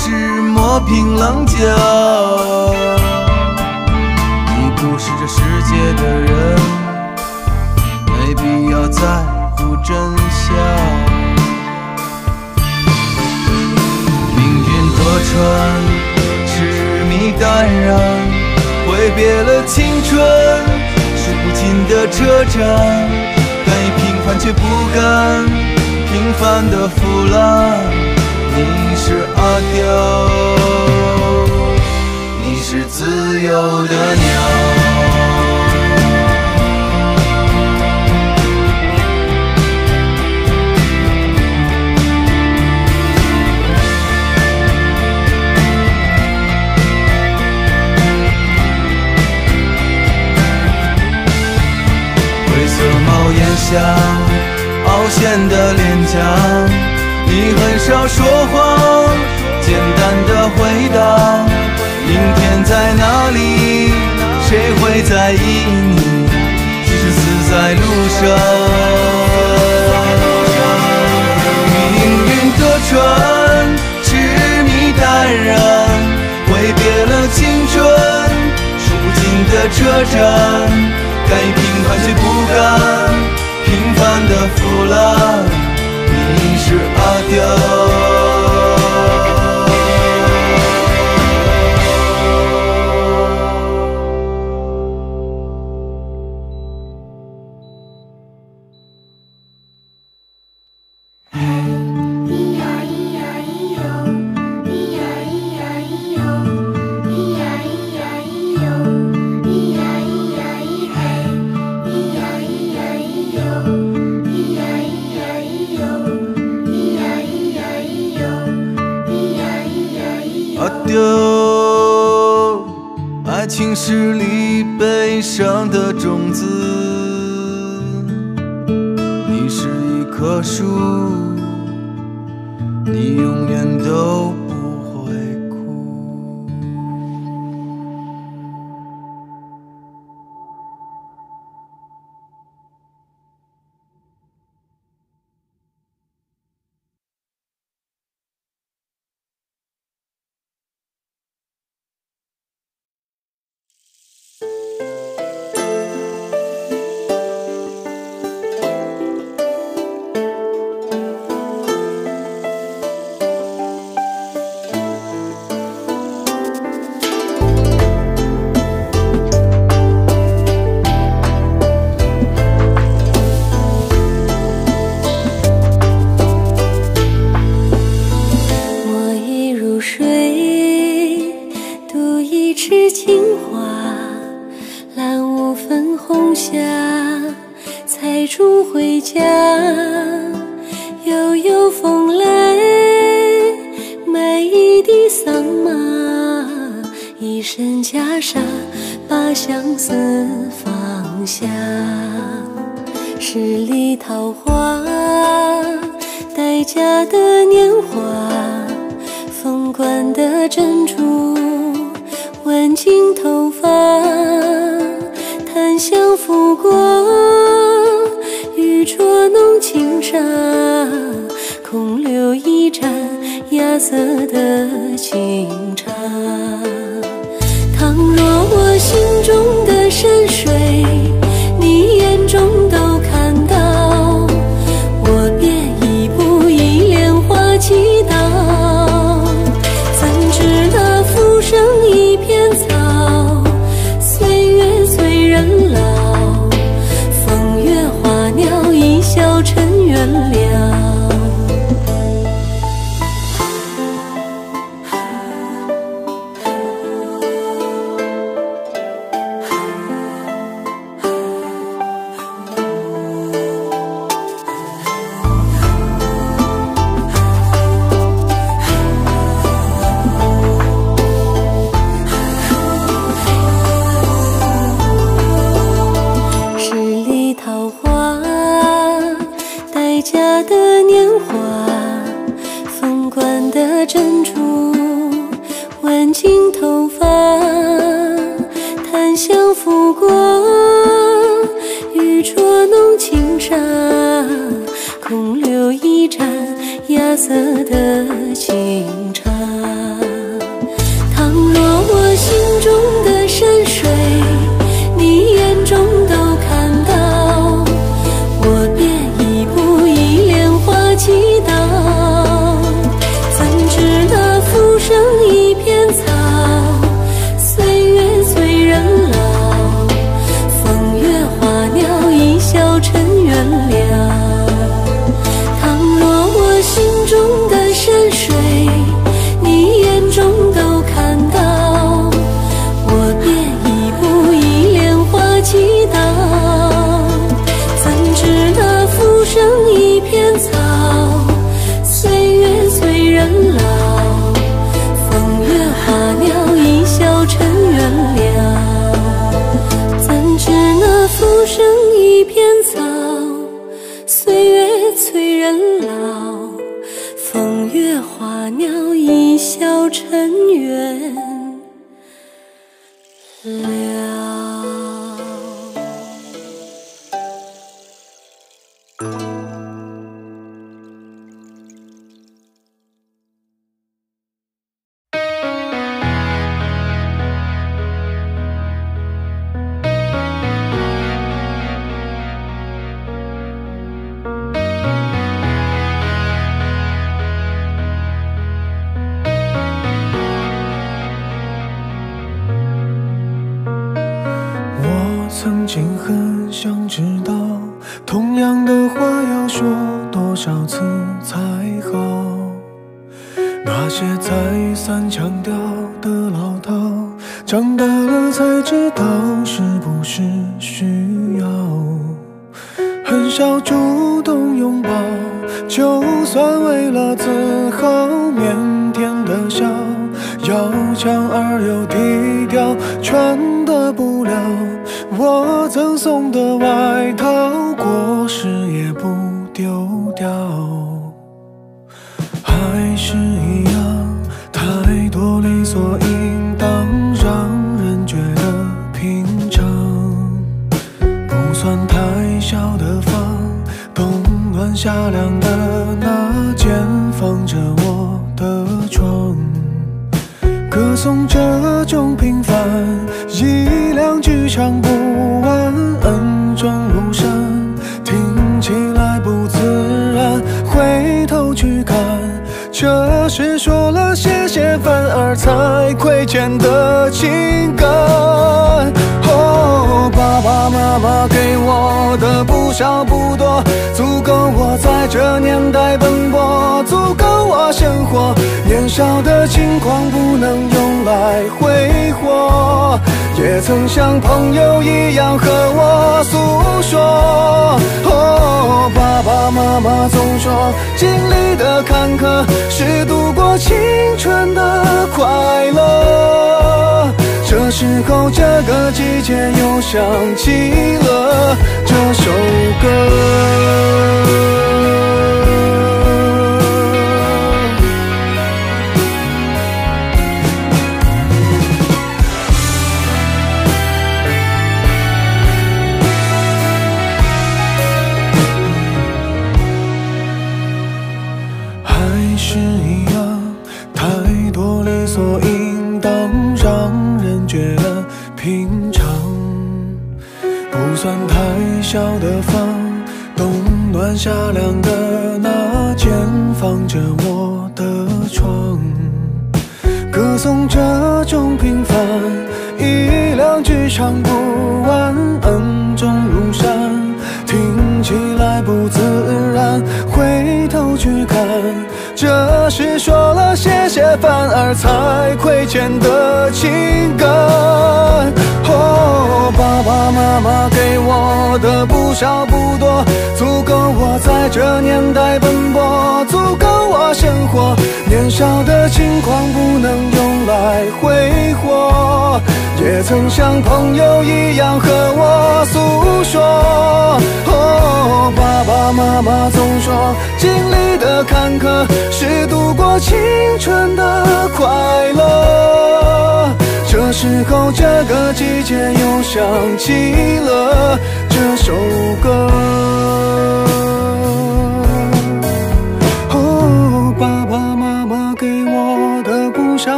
是
磨平棱角。你不是这世界的人，没必要在乎真相。命运多舛，痴迷淡然，挥别了青春，数不尽的车站，甘于平凡却不甘平凡的腐烂。你是阿刁。你是自由的鸟。灰色帽檐下，凹陷的脸颊，你很少说谎，简单的回答。明天在哪里？谁会在意你？即使死在路上。命运多舛，痴迷淡然，挥别了青春，数不尽的车站，甘于平凡却不甘平凡的腐烂。你是阿刁。